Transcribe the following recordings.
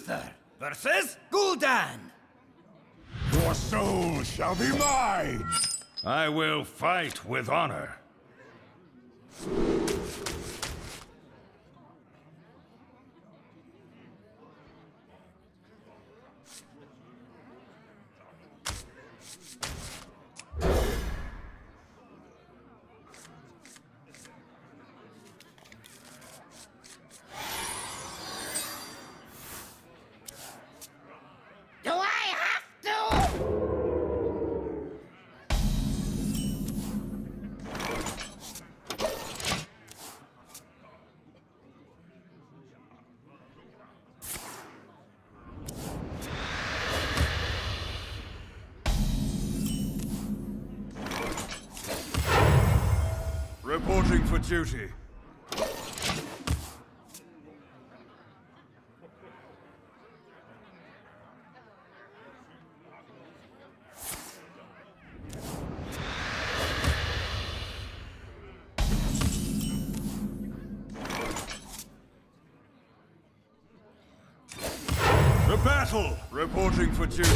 Uther versus Gul'dan. Your soul shall be mine! I will fight with honor. Reporting for duty. The battle! Reporting for duty.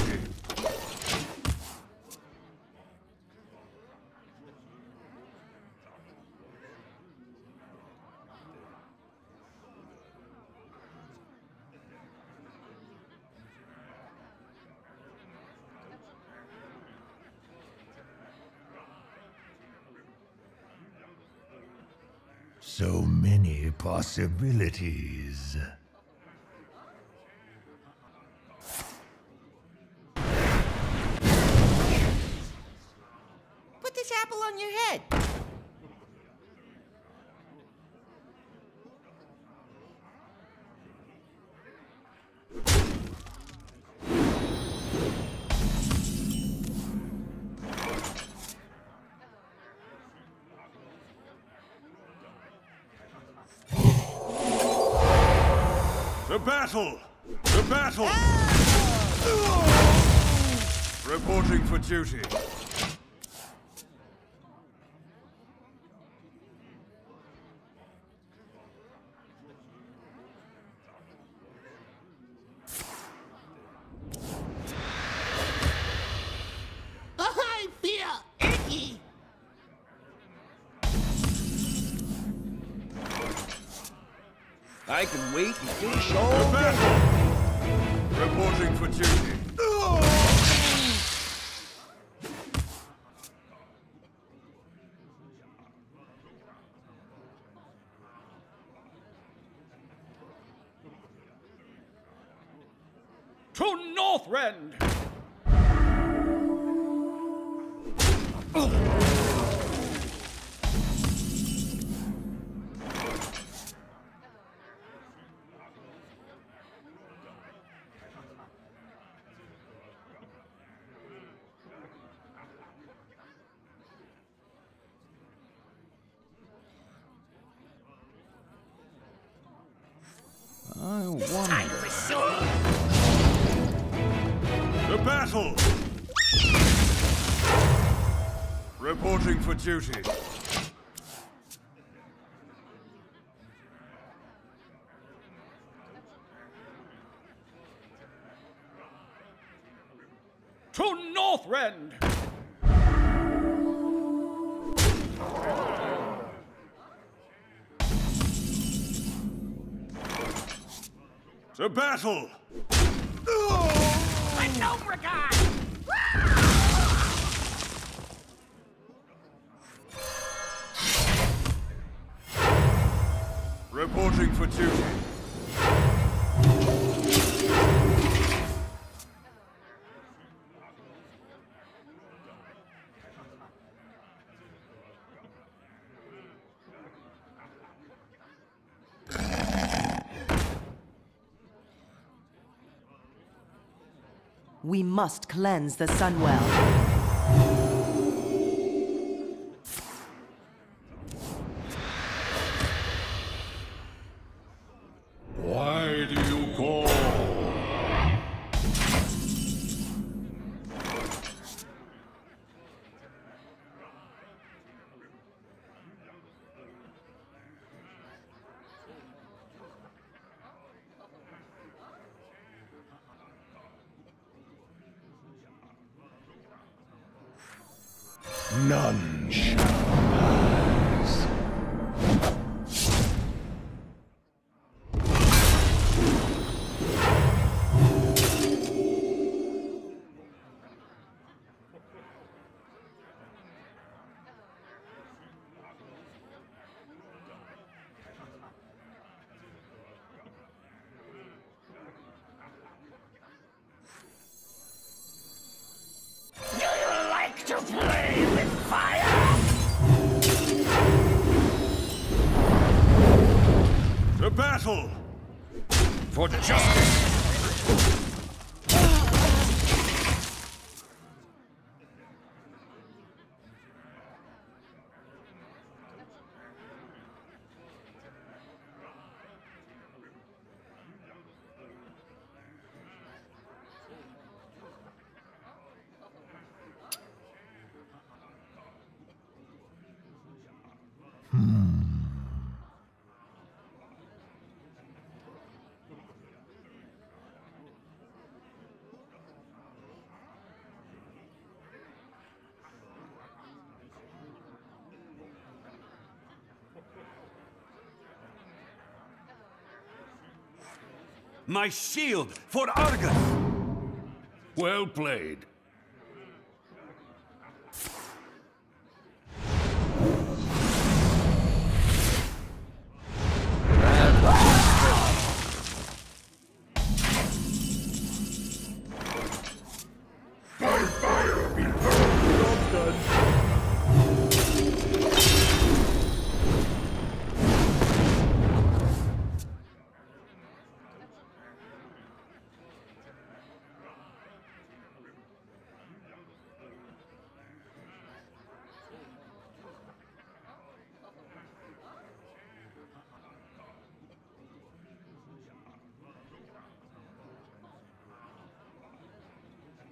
So many possibilities. Put this apple on your head. The battle! The battle! Ah! Reporting for duty. I can wait and fish all The day. battle! Reporting for duty. To Northrend! I wonder. The battle! Reporting for duty. To Northrend! The battle! Reporting for duty. We must cleanse the Sunwell. None shall battle! For justice! Hmm. My shield for Argus! Well played.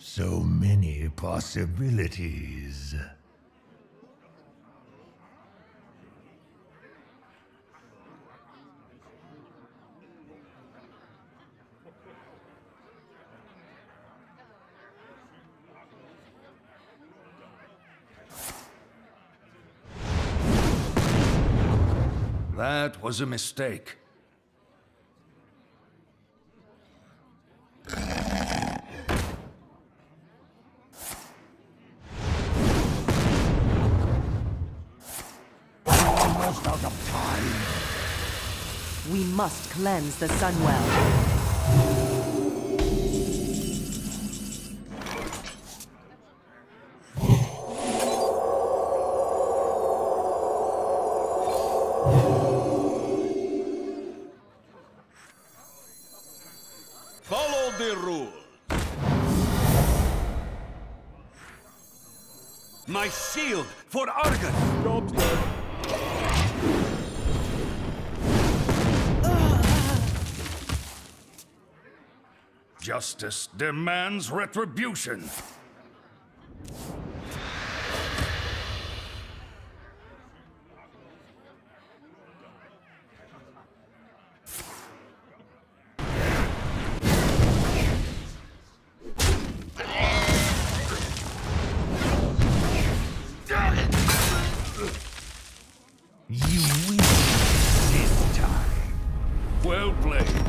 So many possibilities. That was a mistake. We must cleanse the Sunwell. Follow the rule. My shield for Argus! Justice demands retribution. You win this time. Well played.